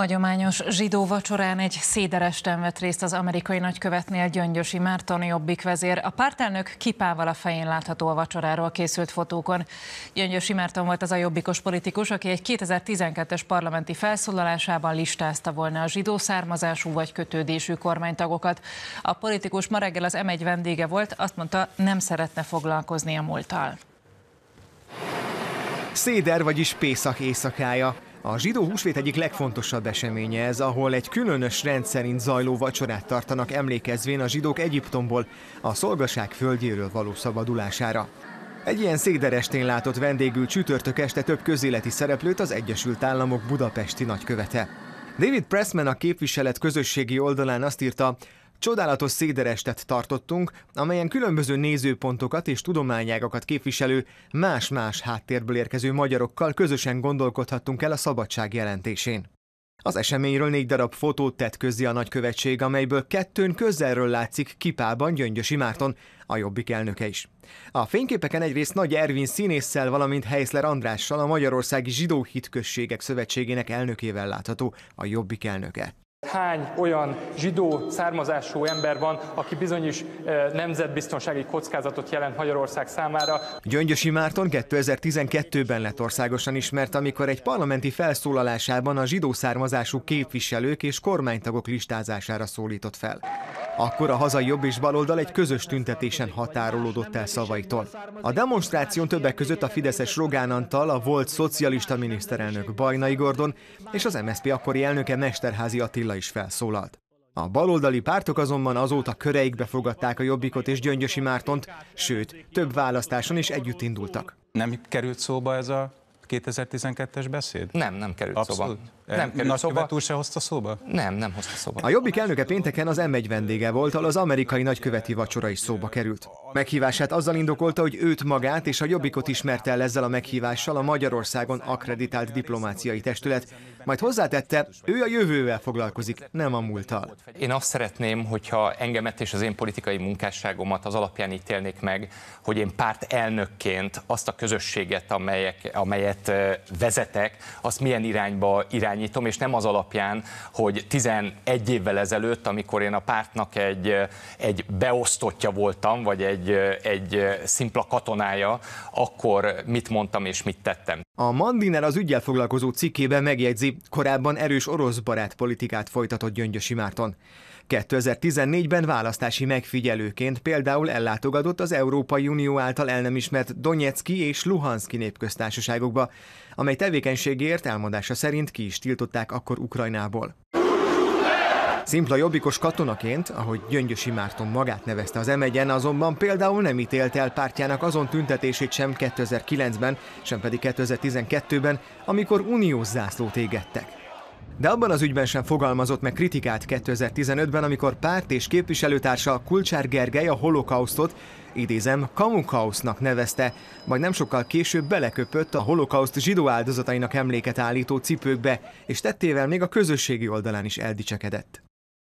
Hagyományos zsidó vacsorán egy széderesten vett részt az amerikai nagykövetnél Gyöngyösi Márton Jobbik vezér. A pártelnök kipával a fején látható a vacsoráról készült fotókon. Gyöngyösi Márton volt az a jobbikos politikus, aki egy 2012-es parlamenti felszólalásában listázta volna a zsidó származású vagy kötődésű kormánytagokat. A politikus ma reggel az M1 vendége volt, azt mondta, nem szeretne foglalkozni a múlttal. Széder, vagyis Pészak éjszakája. A zsidó húsvét egyik legfontosabb eseménye ez, ahol egy különös rendszerint zajló vacsorát tartanak emlékezvén a zsidók Egyiptomból a szolgaság földjéről való szabadulására. Egy ilyen széderestén látott vendégül csütörtök este több közéleti szereplőt az Egyesült Államok budapesti nagykövete. David Pressman a képviselet közösségi oldalán azt írta, Csodálatos széderestet tartottunk, amelyen különböző nézőpontokat és tudományágakat képviselő, más-más háttérből érkező magyarokkal közösen gondolkodhattunk el a szabadság jelentésén. Az eseményről négy darab fotót tett közzé a nagykövetség, amelyből kettőn közelről látszik kipában Gyöngyösi Márton, a Jobbik elnöke is. A fényképeken egyrészt Nagy Ervin színésszel, valamint Heiszler Andrással, a Magyarországi Zsidó Hitközségek Szövetségének elnökével látható a Jobbik elnöke hány olyan zsidó származású ember van, aki bizonyos nemzetbiztonsági kockázatot jelent Magyarország számára. Gyöngyösi Márton 2012-ben lett országosan ismert, amikor egy parlamenti felszólalásában a zsidó származású képviselők és kormánytagok listázására szólított fel. Akkor a hazai jobb és baloldal egy közös tüntetésen határolódott el szavaitól. A demonstráción többek között a Fideszes Rogán Antal, a volt szocialista miniszterelnök Bajnai Gordon és az MSZP akkori elnöke Mesterházi Attila is felszólalt. A baloldali pártok azonban azóta köreikbe fogadták a Jobbikot és Gyöngyösi Mártont, sőt, több választáson is együtt indultak. Nem került szóba ez a 2012-es beszéd? Nem, nem került Abszolút. szóba. Nem került szóba. úr se hozta szóba? Nem, nem hozta szóba. A Jobbik elnöke pénteken az M1 vendége volt, ahol az amerikai nagyköveti vacsora is szóba került. Meghívását azzal indokolta, hogy őt magát és a Jobbikot ismerte el ezzel a meghívással a Magyarországon akreditált diplomáciai testület, majd hozzátette, ő a jövővel foglalkozik, nem a múlttal. Én azt szeretném, hogyha engemet és az én politikai munkásságomat az alapján ítélnék meg, hogy én párt elnökként azt a közösséget, amelyek, amelyet vezetek, azt milyen irányba irányítom, és nem az alapján, hogy 11 évvel ezelőtt, amikor én a pártnak egy, egy beosztottja voltam, vagy egy egy, egy szimpla katonája, akkor mit mondtam és mit tettem. A Mandiner az ügyel foglalkozó cikkében megjegyzi, korábban erős orosz barát politikát folytatott Gyöngyösi Márton. 2014-ben választási megfigyelőként például ellátogatott az Európai Unió által el nem ismert Donetszki és Luhanszki népköztársaságokba, amely tevékenységért elmondása szerint ki is tiltották akkor Ukrajnából. Szimpla jobbikos katonaként, ahogy Gyöngyösi Márton magát nevezte az m azonban például nem ítélt el pártjának azon tüntetését sem 2009-ben, sem pedig 2012-ben, amikor uniós zászlót égettek. De abban az ügyben sem fogalmazott meg kritikát 2015-ben, amikor párt és képviselőtársa Kulcsár Gergely a holokausztot, idézem, kamukausznak nevezte, majd nem sokkal később beleköpött a holokauszt zsidó áldozatainak emléket állító cipőkbe, és tettével még a közösségi oldalán is eldicsekedett.